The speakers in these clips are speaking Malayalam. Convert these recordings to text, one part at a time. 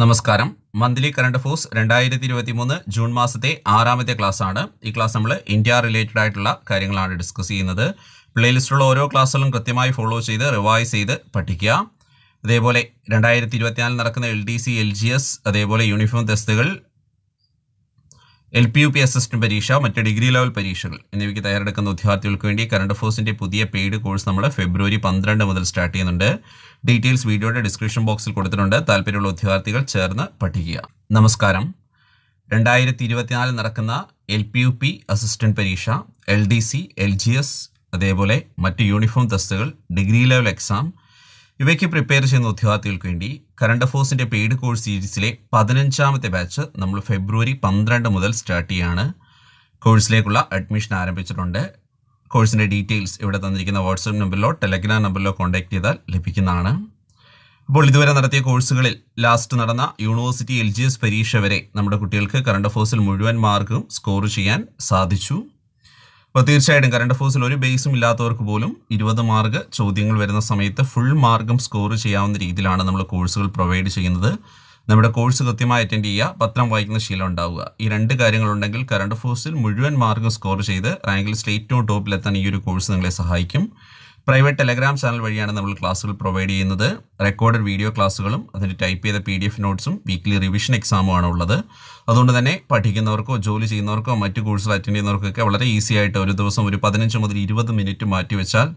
നമസ്കാരം. മന്ത്ലി കറണ്ട് അഫേഴ്സ് രണ്ടായിരത്തി ഇരുപത്തി മൂന്ന് ജൂൺ മാസത്തെ ആറാമത്തെ ക്ലാസ് ആണ് ഈ ക്ലാസ് നമ്മൾ ഇന്ത്യ റിലേറ്റഡ് ആയിട്ടുള്ള കാര്യങ്ങളാണ് ഡിസ്കസ് ചെയ്യുന്നത്. പ്ലേലിസ്റ്റിലുള്ള ഓരോ ക്ലാസ്സുകളും കൃത്യമായി ഫോളോ ചെയ്ത് റിവൈസ് ചെയ്ത് പഠിക്കുക. അതേപോലെ രണ്ടായിരത്തി ഇരുപത്തിനാലിൽ നടക്കുന്ന L D C L G S അതേപോലെ യൂണിഫോം ടെസ്റ്റുകൾ L P U P assistant പരീക്ഷ മറ്റ് ഡിഗ്രി ലെവൽ പരീക്ഷകൾ എന്നിവയ്ക്ക് തയ്യാറെടുക്കുന്ന വിദ്യാർത്ഥികൾക്ക് വേണ്ടി കറണ്ട് അഫേഴ്സിന്റെ പുതിയ പെയ്ഡ് കോഴ്സ് നമ്മൾ ഫെബ്രുവരി പന്ത്രണ്ട് മുതൽ സ്റ്റാർട്ട് ചെയ്യുന്നുണ്ട്. ഡീറ്റെയിൽസ് വീഡിയോയുടെ ഡിസ്ക്രിപ്ഷൻ ബോക്സിൽ കൊടുത്തിട്ടുണ്ട്. താല്പര്യമുള്ള വിദ്യാർത്ഥികൾ ചേർന്ന് പഠിക്കുക. നമസ്കാരം. രണ്ടായിരത്തി ഇരുപത്തിനാലിൽ നടക്കുന്ന L P U P assistant പരീക്ഷ L D C L G S അതേപോലെ മറ്റ് യൂണിഫോം ടെസ്റ്റുകൾ ഡിഗ്രി ലെവൽ എക്സാം ഇവയ്ക്ക് പ്രിപ്പയർ ചെയ്യുന്ന ഉദ്യോഗാർത്ഥികൾക്ക് വേണ്ടി കറണ്ട് അഫേഴ്സിന്റെ പെയ്ഡ് കോഴ്സ് സീരീസിലെ പതിനഞ്ചാമത്തെ ബാച്ച് നമ്മൾ ഫെബ്രുവരി പന്ത്രണ്ട് മുതൽ സ്റ്റാർട്ട് ചെയ്യാണ്. കോഴ്സിലേക്കുള്ള അഡ്മിഷൻ ആരംഭിച്ചിട്ടുണ്ട്. കോഴ്സിന്റെ ഡീറ്റെയിൽസ് ഇവിടെ തന്നിരിക്കുന്ന വാട്സപ്പ് നമ്പറിലോ ടെലഗ്രാം നമ്പറിലോ കോൺടാക്ട് ചെയ്താൽ ലഭിക്കുന്നതാണ്. അപ്പോൾ ഇതുവരെ നടത്തിയ കോഴ്സുകളിൽ ലാസ്റ്റ് നടന്ന യൂണിവേഴ്സിറ്റി എൽ പരീക്ഷ വരെ നമ്മുടെ കുട്ടികൾക്ക് കറണ്ട് അഫേഴ്സിൽ മുഴുവൻ മാർക്കും സ്കോർ ചെയ്യാൻ സാധിച്ചു. അപ്പോൾ തീർച്ചയായിട്ടും കറണ്ട് അഫേഴ്സിൽ ഒരു ബേസും ഇല്ലാത്തവർക്ക് പോലും ഇരുപത് മാർക്ക് ചോദ്യങ്ങൾ വരുന്ന സമയത്ത് ഫുൾ മാർക്കും സ്കോർ ചെയ്യാവുന്ന രീതിയിലാണ് നമ്മൾ കോഴ്സുകൾ പ്രൊവൈഡ് ചെയ്യുന്നത്. നമ്മുടെ കോഴ്സ് കൃത്യമായി അറ്റൻഡ് ചെയ്യുക പത്രം വായിക്കുന്ന ശീലം ഉണ്ടാവുക. ഈ രണ്ട് കാര്യങ്ങളുണ്ടെങ്കിൽ കറണ്ട് അഫേഴ്സിൽ മുഴുവൻ മാർക്ക് സ്കോർ ചെയ്ത് റാങ്കിൽ സ്റ്റേറ്റ് ടോപ്പിലെത്താൻ ഈ ഒരു കോഴ്സ് നിങ്ങളെ സഹായിക്കും. പ്രൈവറ്റ് ടെലഗ്രാം ചാനൽ വഴിയാണ് നമ്മൾ ക്ലാസ്സുകൾ പ്രൊവൈഡ് ചെയ്യുന്നത്. റെക്കോർഡഡ് വീഡിയോ ക്ലാസ്സുകളും അതിന് ടൈപ്പ് ചെയ്ത പി ഡി എഫ് നോട്ട്സും വീക്ക്ലി റിവിഷൻ എക്സാമും ആണ് ഉള്ളത്. അതുകൊണ്ട് തന്നെ പഠിക്കുന്നവർക്കോ ജോലി ചെയ്യുന്നവർക്കോ മറ്റു കോഴ്സുകൾ അറ്റൻഡ് ചെയ്യുന്നവർക്കൊക്കെ വളരെ ഈസി ആയിട്ട് ഒരു ദിവസം ഒരു പതിനഞ്ച് മുതൽ ഇരുപത് മിനിറ്റ് മാറ്റിവെച്ചാൽ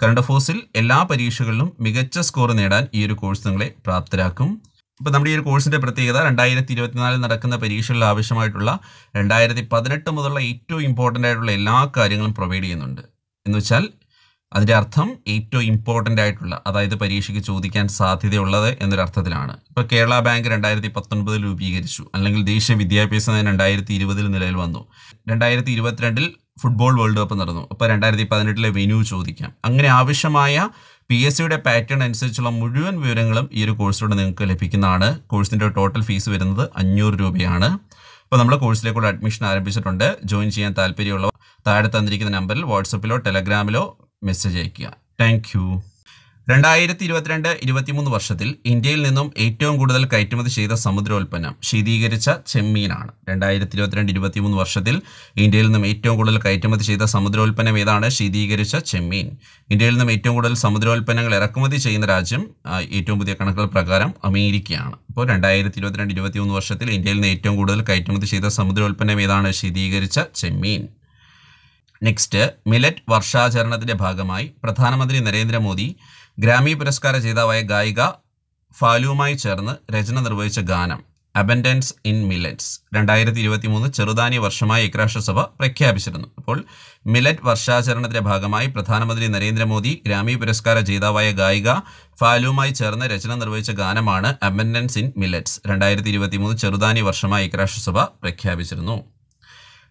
കറണ്ട് അഫേഴ്സിൽ എല്ലാ പരീക്ഷകളിലും മികച്ച സ്കോർ നേടാൻ ഈ ഒരു കോഴ്സ് നിങ്ങളെ പ്രാപ്തരാക്കും. ഇപ്പോൾ നമ്മുടെ ഈ ഒരു കോഴ്സിന്റെ പ്രത്യേകത രണ്ടായിരത്തി ഇരുപത്തിനാലിൽ നടക്കുന്ന പരീക്ഷകളിൽ ആവശ്യമായിട്ടുള്ള രണ്ടായിരത്തി പതിനെട്ട് മുതലുള്ള ഏറ്റവും ഇമ്പോർട്ടന്റ് ആയിട്ടുള്ള എല്ലാ കാര്യങ്ങളും പ്രൊവൈഡ് ചെയ്യുന്നുണ്ട്. എന്ന് വെച്ചാൽ അതിന്റെ അർത്ഥം ഏറ്റവും ഇമ്പോർട്ടന്റ് ആയിട്ടുള്ള അതായത് പരീക്ഷയ്ക്ക് ചോദിക്കാൻ സാധ്യതയുള്ളത് എന്നൊരർത്ഥത്തിലാണ്. ഇപ്പോൾ കേരള ബാങ്ക് രണ്ടായിരത്തി പത്തൊൻപതിൽ രൂപീകരിച്ചു അല്ലെങ്കിൽ ദേശീയ വിദ്യാഭ്യാസ നയം രണ്ടായിരത്തി ഇരുപതിൽ നിലയിൽ വന്നു. രണ്ടായിരത്തി ഇരുപത്തിരണ്ടിൽ ഫുട്ബോൾ വേൾഡ് കപ്പ് നടന്നു. അപ്പോൾ രണ്ടായിരത്തി പതിനെട്ടിലെ വെന്യൂ ചോദിക്കാം. അങ്ങനെ ആവശ്യമായ പി എസ് സിയുടെ പാറ്റേൺ അനുസരിച്ചുള്ള മുഴുവൻ വിവരങ്ങളും ഈ ഒരു കോഴ്സിലൂടെ നിങ്ങൾക്ക് ലഭിക്കുന്നതാണ്. കോഴ്സിന്റെ ടോട്ടൽ ഫീസ് വരുന്നത് അഞ്ഞൂറ് രൂപയാണ്. അപ്പോൾ നമ്മൾ കോഴ്സിലേക്കുള്ള അഡ്മിഷൻ ആരംഭിച്ചിട്ടുണ്ട്. ജോയിൻ ചെയ്യാൻ താല്പര്യമുള്ളവർ താഴെ തന്നിരിക്കുന്ന നമ്പറിൽ വാട്സപ്പിലോ ടെലഗ്രാമിലോ മെസ്സേജ് അയയ്ക്കുക. താങ്ക് യു രണ്ടായിരത്തി ഇരുപത്തിരണ്ട് ഇരുപത്തിമൂന്ന് വർഷത്തിൽ ഇന്ത്യയിൽ നിന്നും ഏറ്റവും കൂടുതൽ കയറ്റുമതി ചെയ്ത സമുദ്രോൽപ്പന്നം ശീതീകരിച്ച ചെമ്മീനാണ്. രണ്ടായിരത്തി ഇരുപത്തിരണ്ട് ഇരുപത്തിമൂന്ന് വർഷത്തിൽ ഇന്ത്യയിൽ നിന്നും ഏറ്റവും കൂടുതൽ കയറ്റുമതി ചെയ്ത സമുദ്രോൽപ്പന്നം ഏതാണ്? ശീതീകരിച്ച ചെമ്മീൻ. ഇന്ത്യയിൽ നിന്നും ഏറ്റവും കൂടുതൽ സമുദ്രോൽപ്പന്നങ്ങൾ ഇറക്കുമതി ചെയ്യുന്ന രാജ്യം ഏറ്റവും പുതിയ കണക്കുകൾ പ്രകാരം അമേരിക്കയാണ്. അപ്പോൾ രണ്ടായിരത്തി ഇരുപത്തിരണ്ട് ഇരുപത്തിമൂന്ന് വർഷത്തിൽ ഇന്ത്യയിൽ നിന്ന് ഏറ്റവും കൂടുതൽ കയറ്റുമതി ചെയ്ത സമുദ്രോൽപ്പന്നം ഏതാണ്? ശീതീകരിച്ച ചെമ്മീൻ. നെക്സ്റ്റ് മിലറ്റ് വർഷാചരണത്തിന്റെ ഭാഗമായി പ്രധാനമന്ത്രി നരേന്ദ്രമോദി ഗ്രാമി പുരസ്കാര ജേതാവായ ഗായിക ഫാലുവുമായി ചേർന്ന് രചന നിർവഹിച്ച ഗാനം അബൻഡൻസ് ഇൻ മിലറ്റ്സ് രണ്ടായിരത്തി ഇരുപത്തി മൂന്ന് ചെറുതാനി വർഷമായി ഐക്യരാഷ്ട്രസഭ പ്രഖ്യാപിച്ചിരുന്നു. അപ്പോൾ മിലറ്റ് വർഷാചരണത്തിന്റെ ഭാഗമായി പ്രധാനമന്ത്രി നരേന്ദ്രമോദി ഗ്രാമി പുരസ്കാര ജേതാവായ ഗായിക ഫാലുവുമായി ചേർന്ന് രചന നിർവഹിച്ച ഗാനമാണ് അബൻഡൻസ് ഇൻ മിലറ്റ്സ് രണ്ടായിരത്തി ഇരുപത്തി മൂന്ന് ചെറുതാനി വർഷമായി ഐക്യരാഷ്ട്രസഭ പ്രഖ്യാപിച്ചിരുന്നു.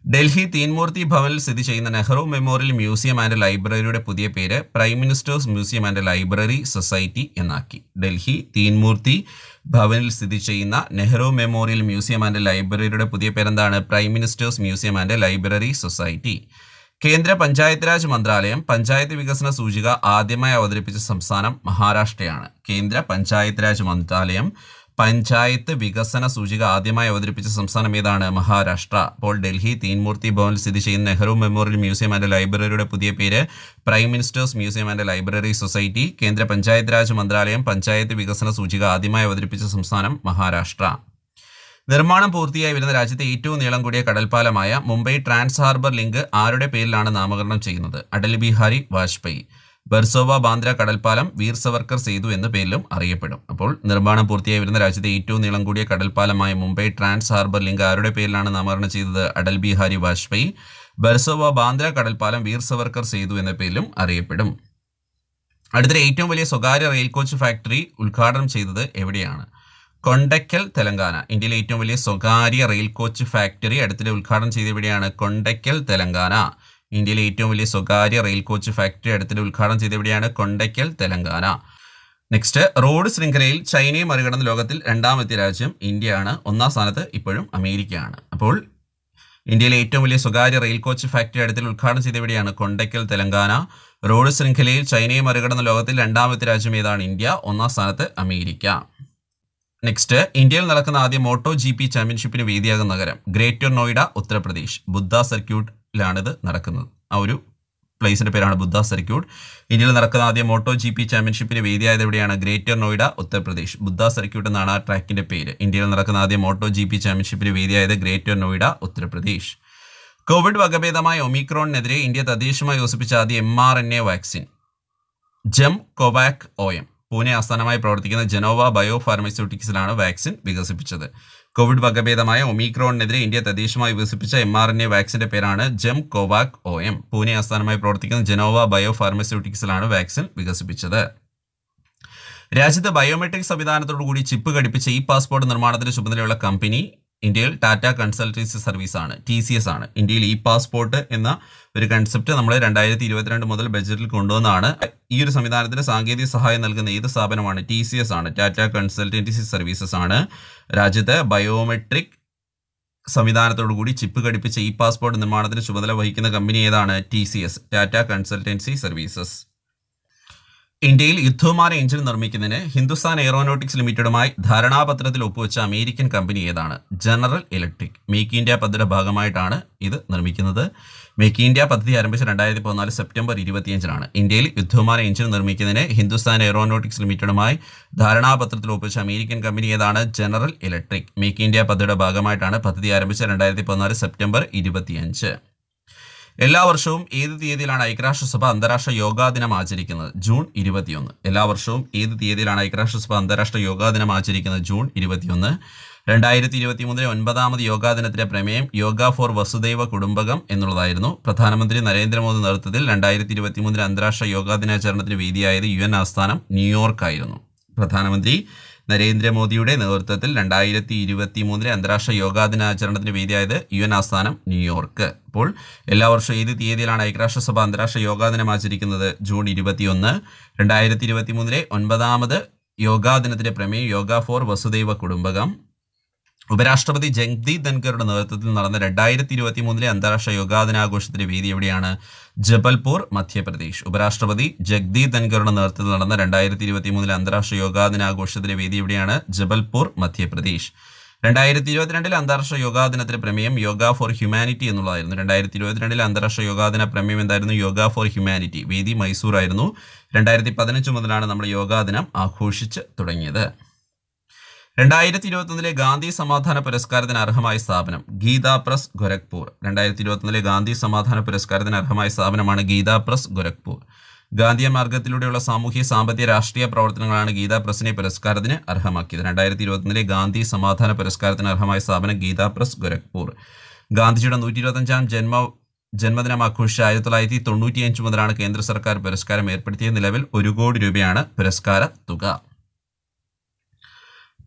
ഡൽഹി തീൻമൂർത്തി ഭവനിൽ സ്ഥിതി ചെയ്യുന്ന നെഹ്റു മെമ്മോറിയൽ മ്യൂസിയം ആൻഡ് ലൈബ്രറിയുടെ പുതിയ പേര് prime minister's museum and library society എന്നാക്കി. ഡൽഹി തീൻമൂർത്തി ഭവനിൽ സ്ഥിതി ചെയ്യുന്ന നെഹ്റു മെമ്മോറിയൽ മ്യൂസിയം ആൻഡ് ലൈബ്രറിയുടെ പുതിയ പേരെന്താണ്? Prime minister's museum and library society. കേന്ദ്ര പഞ്ചായത്ത് രാജ് മന്ത്രാലയം പഞ്ചായത്ത് വികസന സൂചിക ആദ്യമായി അവതരിപ്പിച്ച സംസ്ഥാനം മഹാരാഷ്ട്രയാണ്. കേന്ദ്ര പഞ്ചായത്ത് രാജ് മന്ത്രാലയം പഞ്ചായത്ത് വികസന സൂചിക ആദ്യമായി അവതരിപ്പിച്ച സംസ്ഥാനം ഏതാണ്? മഹാരാഷ്ട്ര. അപ്പോൾ ഡൽഹി തീൻമൂർത്തി ഭവനിൽ സ്ഥിതി ചെയ്യുന്ന നെഹ്റു മെമ്മോറിയൽ മ്യൂസിയം ആൻഡ് ലൈബ്രറിയുടെ പുതിയ പേര് prime minister's museum and library society കേന്ദ്ര പഞ്ചായത്ത് രാജ് മന്ത്രാലയം പഞ്ചായത്ത് വികസന സൂചിക ആദ്യമായി അവതരിപ്പിച്ച സംസ്ഥാനം മഹാരാഷ്ട്ര. നിർമ്മാണം പൂർത്തിയായി വരുന്ന രാജ്യത്തെ ഏറ്റവും നീളം കൂടിയ കടൽപ്പാലമായ മുംബൈ ട്രാൻസ് ഹാർബർ ലിങ്ക് ആരുടെ പേരിലാണ് നാമകരണം ചെയ്യുന്നത്? അടൽ ബിഹാരി വാജ്പേയി. ബർസോവ ബാന്ദ്ര കടൽപ്പാലം വീർ സവർക്കർ സേതു എന്ന പേരിലും അറിയപ്പെടും. അപ്പോൾ നിർമ്മാണം പൂർത്തിയായി വരുന്ന രാജ്യത്തെ ഏറ്റവും നീളം കൂടിയ കടൽപ്പാലമായ മുംബൈ ട്രാൻസ് ഹാർബർ ലിങ്ക് ആരുടെ പേരിലാണ് നാമകരണം ചെയ്തത്? അടൽ ബിഹാരി വാജ്പേയി. ബർസോവ ബാന്ദ്ര കടൽപ്പാലം വീർ സവർക്കർ സേതു എന്ന പേരിലും അറിയപ്പെടും. അടുത്തിടെ ഏറ്റവും വലിയ സ്വകാര്യ റെയിൽ കോച്ച് ഫാക്ടറി ഉദ്ഘാടനം ചെയ്തത് എവിടെയാണ്? കൊണ്ടക്കൽ തെലങ്കാന. ഇന്ത്യയിലെ ഏറ്റവും വലിയ സ്വകാര്യ റെയിൽ കോച്ച് ഫാക്ടറി അടുത്തിടെ ഉദ്ഘാടനം ചെയ്തത് എവിടെയാണ്? കൊണ്ടക്കൽ തെലങ്കാന. ഇന്ത്യയിലെ ഏറ്റവും വലിയ സ്വകാര്യ റെയിൽ കോച്ച് ഫാക്ടറി അടുത്തിടെ ഉദ്ഘാടനം ചെയ്ത എവിടെയാണ് കൊണ്ടയ്ക്കൽ തെലങ്കാന. നെക്സ്റ്റ് റോഡ് ശൃംഖലയിൽ ചൈനയെ മറികടന്ന ലോകത്തിൽ രണ്ടാമത്തെ രാജ്യം ഇന്ത്യയാണ്. ഒന്നാം സ്ഥാനത്ത് ഇപ്പോഴും അമേരിക്കയാണ്. അപ്പോൾ ഇന്ത്യയിലെ ഏറ്റവും വലിയ സ്വകാര്യ റെയിൽ കോച്ച് ഫാക്ടറി അടുത്തിൽ ഉദ്ഘാടനം ചെയ്ത എവിടെയാണ് കൊണ്ടയ്ക്കൽ തെലങ്കാന. റോഡ് ശൃംഖലയിൽ ചൈനയെ മറികടന്ന ലോകത്തിൽ രണ്ടാമത്തെ രാജ്യം ഏതാണ്? ഇന്ത്യ. ഒന്നാം സ്ഥാനത്ത് അമേരിക്ക. നെക്സ്റ്റ് ഇന്ത്യയിൽ നടക്കുന്ന ആദ്യ മോട്ടോ ജി പി ചാമ്പ്യൻഷിപ്പിന് വേദിയാകുന്ന നഗരം. ഗ്രേറ്റർ നോയിഡ ഉത്തർപ്രദേശ്. ബുദ്ധ സർക്യൂട്ടിലാണിത് നടക്കുന്നത്. ആ ഒരു പ്ലേസിന്റെ പേരാണ് ബുദ്ധ സർക്യൂട്ട്. ഇന്ത്യയിൽ നടക്കുന്ന ആദ്യ മോട്ടോ ജി പി ചാമ്പ്യൻഷിപ്പിന് വേദിയായത് എവിടെയാണ്? ഗ്രേറ്റർ നോയിഡ ഉത്തർപ്രദേശ്. ബുദ്ധ സർക്യൂട്ട് എന്നാണ് ആ ട്രാക്കിന്റെ പേര്. ഇന്ത്യയിൽ നടക്കുന്ന ആദ്യ മോട്ടോ ജി പി ചാമ്പ്യൻഷിപ്പിന് വേദിയായത് ഗ്രേറ്റർ നോയിഡ ഉത്തർപ്രദേശ്. കോവിഡ് വകഭേദമായ ഒമിക്രോണിനെതിരെ ഇന്ത്യ തദ്ദേശീയമായി വികസിപ്പിച്ച ആദ്യ M R N A vaccine. Gemcovac O M. Pune ആസ്ഥാനമായി പ്രവർത്തിക്കുന്ന ജനോവ ബയോ ഫാർമസ്യൂട്ടിക്സിലാണ് വാക്സിൻ വികസിപ്പിച്ചത്. കോവിഡ് വകഭേദമായ ഒമിക്രോണിനെതിരെ ഇന്ത്യ തദ്ദേശീയമായി വികസിപ്പിച്ച എം ആർ എൻ എ വാക്സിന്റെ പേരാണ് ജെം കോവാക് ഒ എം. പൂനെ ആസ്ഥാനമായി പ്രവർത്തിക്കുന്ന ജനോവ ബയോ ഫാർമസ്യൂട്ടിക്സിലാണ് വാക്സിൻ വികസിപ്പിച്ചത്. രാജ്യത്ത് ബയോമെട്രിക് സംവിധാനത്തോടുകൂടി ചിപ്പ് ഘടിപ്പിച്ച ഇ പാസ്പോർട്ട് നിർമ്മാണത്തിന് ചുമതലയുള്ള കമ്പനി ഇന്ത്യയിൽ ടാറ്റ കൺസൾട്ടൻസി സർവീസ് ആണ് ടി സി എസ് ആണ്. ഇന്ത്യയിൽ ഇ പാസ്പോർട്ട് എന്ന ഒരു കൺസെപ്റ്റ് നമ്മൾ രണ്ടായിരത്തി ഇരുപത്തിരണ്ട് മുതൽ ബജറ്റിൽ കൊണ്ടുവന്നാണ്. ഈ ഒരു സംവിധാനത്തിന് സാങ്കേതിക സഹായം നൽകുന്ന ഏത് സ്ഥാപനമാണ്? ടി സി എസ് ആണ് ടാറ്റ കൺസൾട്ടൻസി സർവീസസ് ആണ്. രാജ്യത്തെ ബയോമെട്രിക് സംവിധാനത്തോടു കൂടി ചിപ്പ് ഘടിപ്പിച്ച ഇ പാസ്പോർട്ട് നിർമ്മാണത്തിന് ചുമതല വഹിക്കുന്ന കമ്പനി ഏതാണ്? T C S Tata consultancy services. ഇന്ത്യയിൽ യുദ്ധവിമാന എഞ്ചിൻ നിർമ്മിക്കുന്നതിന് ഹിന്ദുസ്ഥാൻ എയറോനോട്ടിക്സ് ലിമിറ്റഡുമായി ധാരണാപത്രത്തിൽ ഒപ്പുവെച്ച അമേരിക്കൻ കമ്പനി ഏതാണ്? ജനറൽ ഇലക്ട്രിക് മേക്ക് ഇന്ത്യ പദ്ധതിയുടെ ഭാഗമായിട്ടാണ് ഇത് നിർമ്മിക്കുന്നത്. മേക്ക് ഇന്ത്യ പദ്ധതി ആരംഭിച്ച രണ്ടായിരത്തി പതിനാല് സെപ്റ്റംബർ ഇരുപത്തിയഞ്ചിനാണ്. ഇന്ത്യയിൽ യുദ്ധവിമാന എഞ്ചിൻ നിർമ്മിക്കുന്നതിന് ഹിന്ദുസ്ഥാൻ എയറോനോട്ടിക്സ് ലിമിറ്റഡുമായി ധാരണാപത്രത്തിൽ ഒപ്പുവെച്ച അമേരിക്കൻ കമ്പനി ഏതാണ്? ജനറൽ ഇലക്ട്രിക് മേക്ക് ഇന്ത്യ പദ്ധതിയുടെ ഭാഗമായിട്ടാണ് പദ്ധതി ആരംഭിച്ച രണ്ടായിരത്തി പതിനാല് സെപ്റ്റംബർ ഇരുപത്തിയഞ്ച്. എല്ലാ വർഷവും ഏത് തീയതിയിലാണ് ഐക്യരാഷ്ട്രസഭ അന്താരാഷ്ട്ര യോഗാ ദിനം ആചരിക്കുന്നത്? ജൂൺ ഇരുപത്തിയൊന്ന്. എല്ലാ വർഷവും ഏത് തീയതിയിലാണ് ഐക്യരാഷ്ട്രസഭ അന്താരാഷ്ട്ര യോഗാ ദിനം ആചരിക്കുന്നത്? ജൂൺ ഇരുപത്തിയൊന്ന്. രണ്ടായിരത്തി ഇരുപത്തി മൂന്നിലെ ഒൻപതാമത് യോഗാ ദിനത്തിലെ പ്രമേയം യോഗ ഫോർ വസുദൈവ കുടുംബകം എന്നുള്ളതായിരുന്നു. പ്രധാനമന്ത്രി നരേന്ദ്രമോദി നേതൃത്വത്തിൽ രണ്ടായിരത്തി ഇരുപത്തി മൂന്നിലെ അന്താരാഷ്ട്ര യോഗാ ദിനാചരണത്തിന് വേദിയായത് യു എൻ ആസ്ഥാനം ന്യൂയോർക്കായിരുന്നു. പ്രധാനമന്ത്രി നരേന്ദ്രമോദിയുടെ നേതൃത്വത്തിൽ രണ്ടായിരത്തി ഇരുപത്തി മൂന്നിലെ അന്താരാഷ്ട്ര യോഗാ ദിനാചരണത്തിന് വേദിയായത് യു എൻ ആസ്ഥാനം ന്യൂയോർക്ക്. അപ്പോൾ എല്ലാ വർഷവും ഏത് തീയതിയിലാണ് ഐക്യരാഷ്ട്രസഭ അന്താരാഷ്ട്ര യോഗാ ദിനം ആചരിക്കുന്നത്? ജൂൺ ഇരുപത്തിയൊന്ന് രണ്ടായിരത്തി ഇരുപത്തി മൂന്നിലെ ഒൻപതാമത് യോഗാ ദിനത്തിന്റെ പ്രമേയം യോഗ ഫോർ വസുദൈവ കുടുംബകം. ഉപരാഷ്ട്രപതി ജഗ്ദീപ് ധൻഖറുടെ നേതൃത്വത്തിൽ നടന്ന രണ്ടായിരത്തി ഇരുപത്തി മൂന്നിലെ അന്താരാഷ്ട്ര യോഗാ ദിനാഘോഷത്തിന്റെ വേദി എവിടെയാണ്? ജബൽപൂർ മധ്യപ്രദേശ്. ഉപരാഷ്ട്രപതി ജഗ്ദീപ് ധൻഖറുടെ നേതൃത്വത്തിൽ നടന്ന രണ്ടായിരത്തി ഇരുപത്തി മൂന്നിലെ അന്താരാഷ്ട്ര യോഗാ ദിനാഘോഷത്തിന്റെ വേദി എവിടെയാണ്? ജബൽപൂർ മധ്യപ്രദേശ്. രണ്ടായിരത്തി ഇരുപത്തിരണ്ടിലെ അന്താരാഷ്ട്ര യോഗാ ദിനത്തിന്റെ പ്രമേയം യോഗ ഫോർ ഹ്യൂമാനിറ്റി എന്നുള്ളതായിരുന്നു. രണ്ടായിരത്തി ഇരുപത്തിരണ്ടിലെ അന്താരാഷ്ട്ര യോഗാ ദിന പ്രമേയം എന്തായിരുന്നു? Yoga for humanity. വേദി മൈസൂർ ആയിരുന്നു രണ്ടായിരത്തി പതിനഞ്ച് മുതലാണ് നമ്മൾ യോഗാ ദിനം ആഘോഷിച്ച് തുടങ്ങിയത്. രണ്ടായിരത്തി ഇരുപത്തൊന്നിലെ ഗാന്ധി സമാധാന പുരസ്കാരത്തിന് അർഹമായ സ്ഥാപനം ഗീത പ്രസ് ഗോരഖ്പൂർ. രണ്ടായിരത്തി ഇരുപത്തൊന്നിലെ ഗാന്ധി സമാധാന പുരസ്കാരത്തിന് അർഹമായ സ്ഥാപനമാണ് ഗീത പ്രസ് ഗോരഖ്പൂർ. ഗാന്ധിയ മാർഗത്തിലൂടെയുള്ള സാമൂഹ്യ സാമ്പത്തിക രാഷ്ട്രീയ പ്രവർത്തനങ്ങളാണ് ഗീത പ്രസിനെ പുരസ്കാരത്തിന് അർഹമാക്കിയത്. രണ്ടായിരത്തി ഇരുപത്തൊന്നിലെ ഗാന്ധി സമാധാന പുരസ്കാരത്തിന് അർഹമായ സ്ഥാപനം ഗീത പ്രസ് ഗോരഖ്പൂർ. ഗാന്ധിജിയുടെ നൂറ്റി ഇരുപത്തഞ്ചാം ജന്മ ജന്മദിനം ആഘോഷിച്ച ആയിരത്തി തൊള്ളായിരത്തി തൊണ്ണൂറ്റിയഞ്ച് മുതലാണ് കേന്ദ്ര സർക്കാർ പുരസ്കാരം ഏർപ്പെടുത്തിയ നിലവിൽ ഒരു കോടി രൂപയാണ് പുരസ്കാര തുക.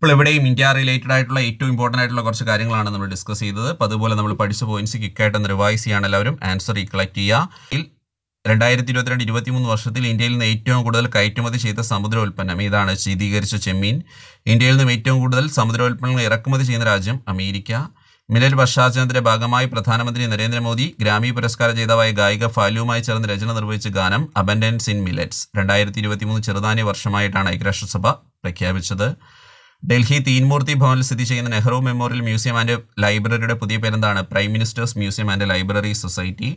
ഇപ്പോൾ എവിടെയും ഇന്ത്യ റിലേറ്റഡ് ആയിട്ടുള്ള ഏറ്റവും ഇമ്പോർട്ടന്റ് ആയിട്ടുള്ള കുറച്ച് കാര്യങ്ങളാണ് നമ്മൾ ഡിസ്കസ് ചെയ്തത്. അപ്പോൾ അതുപോലെ നമ്മൾ പഠിച്ച പോയിന്റ്സ് കിക്ക് ഒന്ന് റിവൈസ് ചെയ്യാണ് എല്ലാവരും ആൻസർ റീകളക്ട് ചെയ്യുക. രണ്ടായിരത്തി ഇരുപത്തിരണ്ട് ഇരുപത്തിമൂന്ന് വർഷത്തിൽ ഇന്ത്യയിൽ നിന്ന് ഏറ്റവും കൂടുതൽ കയറ്റുമതി ചെയ്ത സമുദ്ര ഉൽപ്പന്നം ഇതാണ് ശീതീകരിച്ച ചെമ്മീൻ. ഇന്ത്യയിൽ നിന്നും ഏറ്റവും കൂടുതൽ സമുദ്രോൽപ്പന്നങ്ങൾ ഇറക്കുമതി ചെയ്യുന്ന രാജ്യം അമേരിക്ക. മിലൽ വർഷാചരണത്തിന്റെ ഭാഗമായി പ്രധാനമന്ത്രി നരേന്ദ്രമോദി ഗ്രാമി പുരസ്കാര ജേതാവായ ഗായിക ഫാലുവുമായി ചേർന്ന് രചന നിർവഹിച്ച ഗാനം അബൻഡൻസ് ഇൻ മിലറ്റ്സ് രണ്ടായിരത്തി ഇരുപത്തിമൂന്ന് ചെറുതാനിയ വർഷമായിട്ടാണ് ഐക്യരാഷ്ട്രസഭ പ്രഖ്യാപിച്ചത്. ഡൽഹി തീൻമൂർത്തി ഭവനിൽ സ്ഥിതി ചെയ്യുന്ന നെഹ്റു മെമ്മോറിയൽ മ്യൂസിയം ആൻഡ് ലൈബ്രറിയുടെ പുതിയ പേരെന്താണ് prime minister's museum and library society.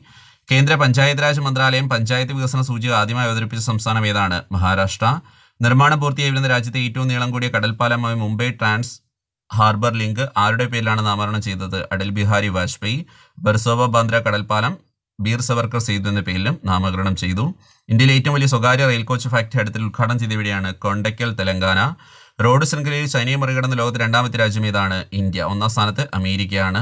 കേന്ദ്ര പഞ്ചായത്ത് രാജ് മന്ത്രാലയം പഞ്ചായത്ത് വികസന സൂചിക ആദ്യമായി അവതരിപ്പിച്ച സംസ്ഥാനം ഏതാണ്? മഹാരാഷ്ട്ര. നിർമ്മാണം പൂർത്തിയായിരുന്ന രാജ്യത്തെ ഏറ്റവും നീളം കൂടിയ കടൽപ്പാലമായി മുംബൈ ട്രാൻസ് ഹാർബർ ലിങ്ക് ആരുടെ പേരിലാണ് നാമകരണം ചെയ്തത്? അടൽ ബിഹാരി വാജ്പേയി ബർസോവ ബാന്ദ്ര കടൽപ്പാലം ബീർ സവർക്കർ സേതു എന്ന പേരിലും നാമകരണം ചെയ്തു. ഇന്ത്യയിലെ ഏറ്റവും വലിയ സ്വകാര്യ റെയിൽ കോച്ച് ഫാക്ടറി അടുത്തിൽ ഉദ്ഘാടനം ചെയ്തവിടെയാണ് കൊണ്ടക്കൽ തെലങ്കാന. റോഡ് ശൃംഖലയിൽ ചൈനയെ മറികടന്ന ലോകത്തെ രണ്ടാമത്തെ രാജ്യം ഏതാണ്? ഇന്ത്യ. ഒന്നാം സ്ഥാനത്ത് അമേരിക്കയാണ്.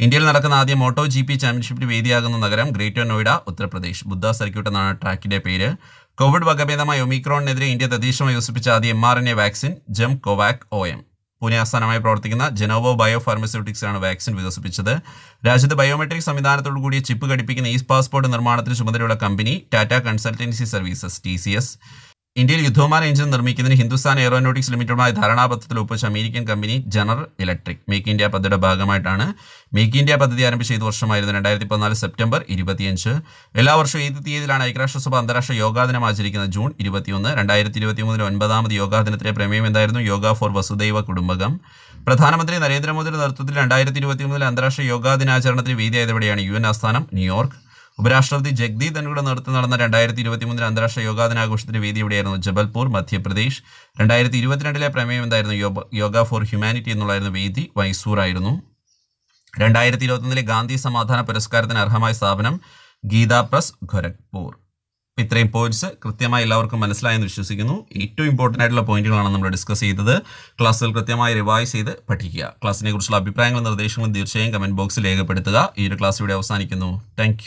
ഇന്ത്യയിൽ നടക്കുന്ന ആദ്യ മോട്ടോ ജി പി ചാമ്പ്യൻഷിപ്പിന് വേദിയാകുന്ന നഗരം ഗ്രേറ്റർ നോയിഡ ഉത്തർപ്രദേശ്. ബുദ്ധ സർക്യൂട്ട് എന്നാണ് ട്രാക്കിന്റെ പേര്. കോവിഡ് വകഭേദമായ ഒമിക്രോണിനെതിരെ ഇന്ത്യ തദ്ദേശീയമായി വികസിപ്പിച്ച ആദ്യ M R N A vaccine Gemcovac O M. Pune ആസ്ഥാനമായി പ്രവർത്തിക്കുന്ന ജനോവോ ബയോ ഫാർമസ്യൂട്ടിക്സ് ആണ് വാക്സിൻ വികസിപ്പിച്ചത്. രാജ്യത്ത് ബയോമെട്രിക് സംവിധാനത്തോടു കൂടിയ ചിപ്പ് ഘടിപ്പിക്കുന്ന ഈ പാസ്പോർട്ട് നിർമ്മാണത്തിന് ചുമതലയുള്ള company Tata consultancy services T ഇന്ത്യയിൽ യുദ്ധവിമാന എഞ്ചിൻ നിർമ്മിക്കുന്നതിന് ഹിന്ദുസ്ഥാൻ എയറോനോട്ടിക്സ് ലിമിറ്റഡുമായി ധാരണാപത്രത്തിൽ ഒപ്പിച്ച American company general electric make India പദ്ധതിയുടെ ഭാഗമായിട്ടാണ് മേക്ക് ഇന്ത്യ പദ്ധതി ആരംഭിച്ച ഇത് വർഷമായിരുന്നു രണ്ടായിരത്തി പതിനാല് സെപ്റ്റംബർ ഇരുപത്തിയഞ്ച്. എല്ലാ വർഷവും ഏത് തീയതിയിലാണ് ഐക്യരാഷ്ട്രസഭ അന്താരാഷ്ട്ര യോഗാ ദിനം ആചരിക്കുന്നത്? ജൂൺ ഇരുപത്തിയൊന്ന് രണ്ടായിരത്തി ഇരുപത്തി മൂന്നിലെ ഒൻപതാമത് യോഗാ ദിനത്തിലെ പ്രമേയം എന്തായിരുന്നു? Yoga for Vasudhaiva Kutumbakam. പ്രധാനമന്ത്രി നരേന്ദ്രമോദിയുടെ നേതൃത്വത്തിൽ രണ്ടായിരത്തി ഇരുപത്തി മൂന്നിലെ അന്താരാഷ്ട്ര യോഗാ ദിനാചരണത്തിന് വേദിയായത് എവിടെയാണ്? യു എൻ ആസ്ഥാനം ന്യൂയോർക്ക്. ഉപരാഷ്ട്രപതി ജഗ്ദീപ് ധൻഖയുടെ നേതൃത്വം നടന്ന രണ്ടായിരത്തി ഇരുപത്തി മൂന്നിൽ അന്താരാഷ്ട്ര യോഗാ ദിനാഘോഷത്തിന്റെ വേദി എവിടെയായിരുന്നു? ജബൽപൂർ മധ്യപ്രദേശ്. രണ്ടായിരത്തി ഇരുപത്തിരണ്ടിലെ പ്രമേയം എന്തായിരുന്നു യോഗ- യോഗ ഫോർ ഹ്യൂമാനിറ്റി എന്നുള്ളായിരുന്നു വേദി മൈസൂർ ആയിരുന്നു രണ്ടായിരത്തി ഇരുപത്തൊന്നിലെ ഗാന്ധി സമാധാന പുരസ്കാരത്തിന് അർഹമായ സ്ഥാപനം ഗീത പ്രസ് ഖൊരഗ്പൂർ. അപ്പോൾ ഇത്രയും പോയിന്റ്സ് കൃത്യമായി എല്ലാവർക്കും മനസ്സിലായെന്ന് വിശ്വസിക്കുന്നു. ഏറ്റവും ഇമ്പോർട്ടന്റ് ആയിട്ടുള്ള പോയിന്റുകളാണ് നമ്മൾ ഡിസ്കസ് ചെയ്തത്. ക്ലാസ്സിൽ കൃത്യമായി റിവൈസ് ചെയ്ത് പഠിക്കുക. ക്ലാസ്സിനെ കുറിച്ചുള്ള അഭിപ്രായങ്ങളും നിർദ്ദേശങ്ങളും തീർച്ചയായും കമന്റ് ബോക്സിൽ രേഖപ്പെടുത്തുക. ഈ ഒരു ക്ലാസ് ഇവിടെ അവസാനിക്കുന്നു. താങ്ക്